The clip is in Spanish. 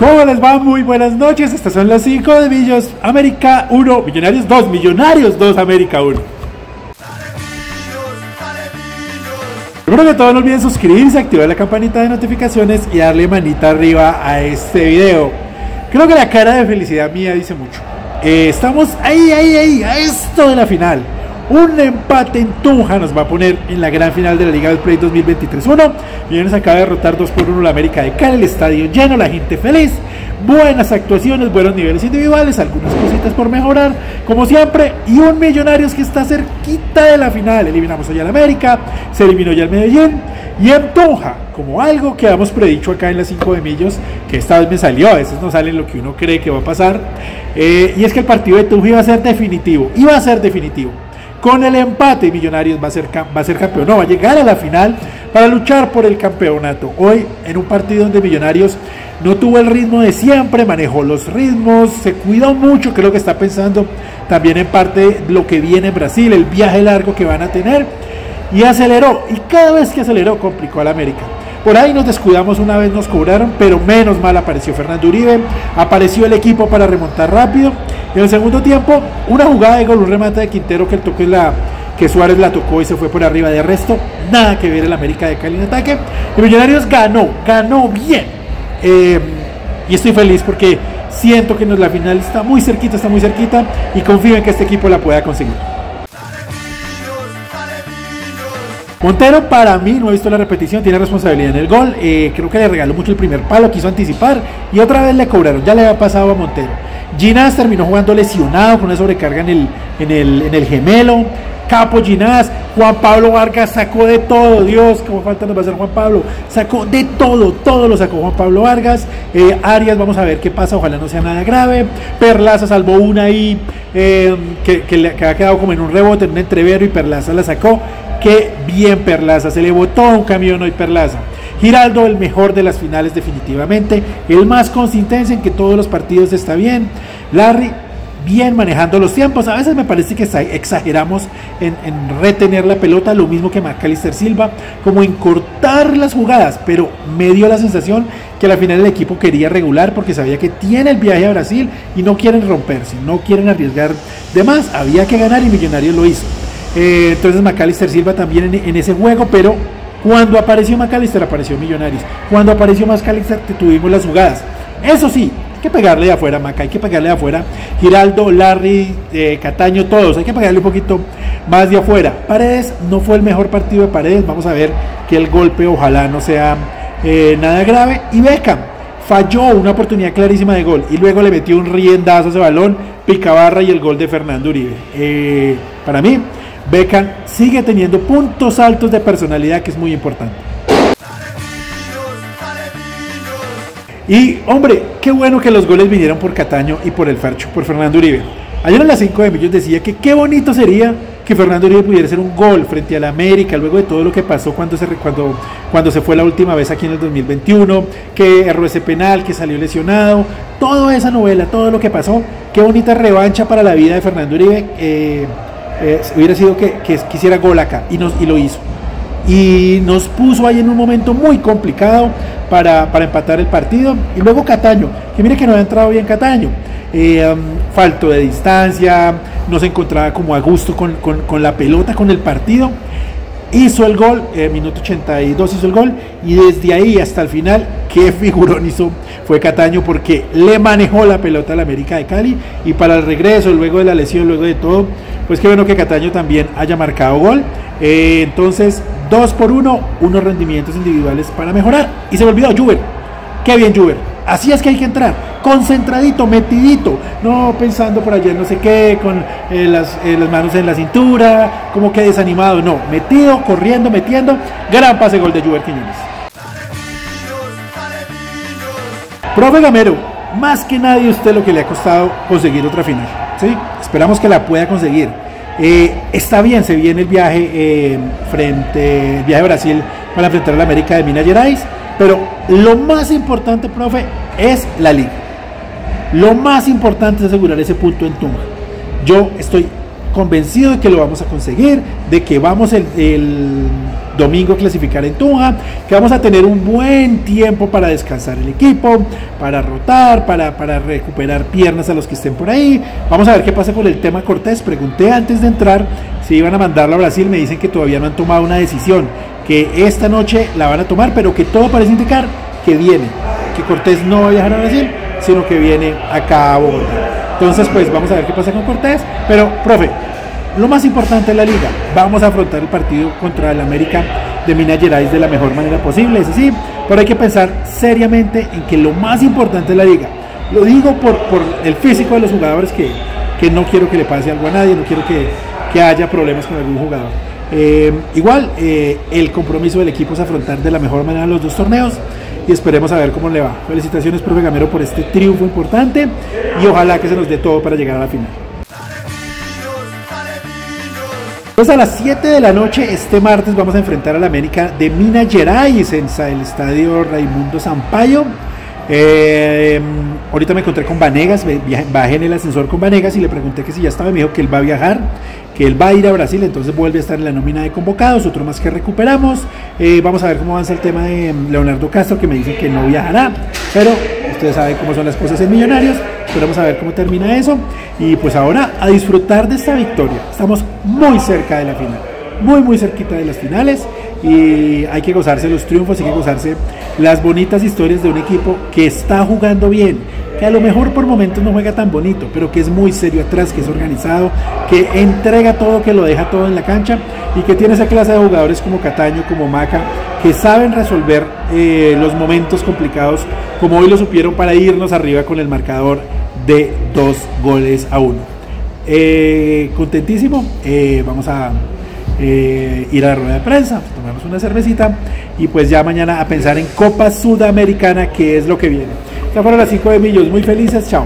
les va? Muy buenas noches. Estas son las 5 de Millos América 1, Millonarios 2, Millonarios 2, América 1. Primero que todo no olviden suscribirse, activar la campanita de notificaciones y darle manita arriba a este video. Creo que la cara de felicidad mía dice mucho. Eh, estamos ahí, ahí, ahí, a esto de la final. Un empate en Tunja nos va a poner en la gran final de la Liga del Play 2023-1. Millones acaba de derrotar 2 por 1 la América de Cali, el estadio lleno, la gente feliz. Buenas actuaciones, buenos niveles individuales, algunas cositas por mejorar, como siempre. Y un Millonarios que está cerquita de la final. Eliminamos hoy al América, se eliminó ya el Medellín. Y en Tunja, como algo que hemos predicho acá en las 5 de Millos, que esta vez me salió, a veces no sale lo que uno cree que va a pasar. Eh, y es que el partido de Tunja iba a ser definitivo, iba a ser definitivo. Con el empate, Millonarios va a, ser, va a ser campeón, no, va a llegar a la final para luchar por el campeonato. Hoy, en un partido donde Millonarios no tuvo el ritmo de siempre, manejó los ritmos, se cuidó mucho, creo que está pensando también en parte lo que viene en Brasil, el viaje largo que van a tener, y aceleró, y cada vez que aceleró complicó al América. Por ahí nos descuidamos una vez, nos cobraron, pero menos mal apareció Fernando Uribe, apareció el equipo para remontar rápido en el segundo tiempo, una jugada de gol, un remate de Quintero que el toque la que Suárez la tocó y se fue por arriba. De resto, nada que ver el América de Cali en ataque. El Millonarios ganó, ganó bien. Eh, y estoy feliz porque siento que la final está muy cerquita, está muy cerquita y confío en que este equipo la pueda conseguir. Montero para mí, no he visto la repetición, tiene responsabilidad en el gol. Eh, creo que le regaló mucho el primer palo, quiso anticipar y otra vez le cobraron. Ya le había pasado a Montero. Ginás terminó jugando lesionado con una sobrecarga en el, en el, en el gemelo. Capo Ginás, Juan Pablo Vargas sacó de todo, Dios, como falta nos va a hacer Juan Pablo, sacó de todo, todo lo sacó Juan Pablo Vargas, eh, Arias, vamos a ver qué pasa, ojalá no sea nada grave, Perlaza salvó una ahí eh, que, que, que ha quedado como en un rebote, en un entrevero y Perlaza la sacó, qué bien Perlaza, se le botó un camión hoy Perlaza. Giraldo, el mejor de las finales definitivamente, el más consistente en que todos los partidos está bien. Larry, bien manejando los tiempos. A veces me parece que exageramos en, retener la pelota, lo mismo que Macalister Silva, como en cortar las jugadas, pero me dio la sensación que a la final el equipo quería regular porque sabía que tiene el viaje a Brasil y no quieren romperse, no quieren arriesgar de más. Había que ganar y Millonarios lo hizo. Eh, entonces Macalister Silva también en, ese juego, pero cuando apareció McAllister, apareció Millonarios. Cuando apareció McAllister, tuvimos las jugadas. Eso sí, hay que pegarle de afuera, Maca, hay que pegarle de afuera. Giraldo, Larry, eh, Cataño, todos, hay que pegarle un poquito más de afuera. Paredes no fue el mejor partido de Paredes. Vamos a ver que el golpe ojalá no sea eh, nada grave. Y Beckham falló una oportunidad clarísima de gol y luego le metió un riendazo ese balón, picabarra y el gol de Fernando Uribe. Para mí, Beckham sigue teniendo puntos altos de personalidad que es muy importante. Y hombre, qué bueno que los goles vinieron por Cataño y por el Fercho, por Fernando Uribe. Ayer en las 5 de Millos decía que qué bonito sería que Fernando Uribe pudiera hacer un gol frente a la América luego de todo lo que pasó cuando se, cuando, cuando se fue la última vez aquí en el 2021, que erró ese penal, que salió lesionado, toda esa novela, todo lo que pasó, qué bonita revancha para la vida de Fernando Uribe. Eh, eh, hubiera sido que, quisiera gol acá y, nos, y lo hizo. Y nos puso ahí en un momento muy complicado para, para empatar el partido. Y luego Cataño, que mire que no ha entrado bien Cataño. Eh, um, falto de distancia, no se encontraba como a gusto con, con, con la pelota, con el partido. Hizo el gol, eh, minuto 82 hizo el gol, y desde ahí hasta el final, qué figurón hizo fue Cataño porque le manejó la pelota a la América de Cali. Y para el regreso, luego de la lesión, luego de todo, pues qué bueno que Cataño también haya marcado gol. Eh, entonces, dos por uno, unos rendimientos individuales para mejorar. Y se me olvidó, Juber. Qué bien, Juber. Así es que hay que entrar, concentradito, metidito, no pensando por allá no sé qué, con eh, las, eh, las, manos en la cintura, como que desanimado, no, metido, corriendo, metiendo, gran pase gol de Juber Quiñones. Profe Gamero, más que nadie usted lo que le ha costado conseguir otra final, ¿sí? Esperamos que la pueda conseguir. Eh, está bien, se viene el viaje eh, frente, el viaje a Brasil para enfrentar a la América de Minas Gerais, pero lo más importante, profe, es la liga. Lo más importante es asegurar ese punto en Tunja. Yo estoy convencido de que lo vamos a conseguir, de que vamos el domingo clasificar en Tunja, que vamos a tener un buen tiempo para descansar el equipo, para rotar, para, para recuperar piernas a los que estén por ahí. Vamos a ver qué pasa con el tema Cortés. Pregunté antes de entrar si iban a mandarlo a Brasil, me dicen que todavía no han tomado una decisión, que esta noche la van a tomar, pero que todo parece indicar que viene, que Cortés no va a viajar a Brasil, sino que viene acá a Bogotá. Entonces, pues vamos a ver qué pasa con Cortés. Pero, profe, lo más importante de la liga, vamos a afrontar el partido contra el América de Minas Gerais de la mejor manera posible, es así, pero hay que pensar seriamente en que lo más importante de la liga, lo digo por, por el físico de los jugadores que, que no quiero que le pase algo a nadie, no quiero que, que haya problemas con algún jugador. Eh, igual, eh, el compromiso del equipo es afrontar de la mejor manera los dos torneos y esperemos a ver cómo le va. Felicitaciones, profe Gamero, por este triunfo importante y ojalá que se nos dé todo para llegar a la final. Pues a las 7 de la noche este martes vamos a enfrentar a la América de Minas Gerais en el estadio Raimundo Sampaio. Eh, ahorita me encontré con Vanegas, bajé en el ascensor con Vanegas y le pregunté que si ya estaba, me dijo que él va a viajar, que él va a ir a Brasil, entonces vuelve a estar en la nómina de convocados, otro más que recuperamos. Eh, vamos a ver cómo avanza el tema de Leonardo Castro, que me dice que no viajará, pero ustedes saben cómo son las cosas en Millonarios, pero vamos a ver cómo termina eso. Y pues ahora a disfrutar de esta victoria. Estamos muy cerca de la final, muy muy cerquita de las finales y hay que gozarse los triunfos, hay que gozarse las bonitas historias de un equipo que está jugando bien, que a lo mejor por momentos no juega tan bonito, pero que es muy serio atrás, que es organizado, que entrega todo, que lo deja todo en la cancha y que tiene esa clase de jugadores como Cataño, como Maca, que saben resolver eh, los momentos complicados como hoy lo supieron para irnos arriba con el marcador de dos goles a uno. Eh, contentísimo, eh, vamos a ir a la rueda de prensa, tomarnos una cervecita y pues ya mañana a pensar en Copa Sudamericana, que es lo que viene. Ya fueron las 5 de Millos, muy felices, chao.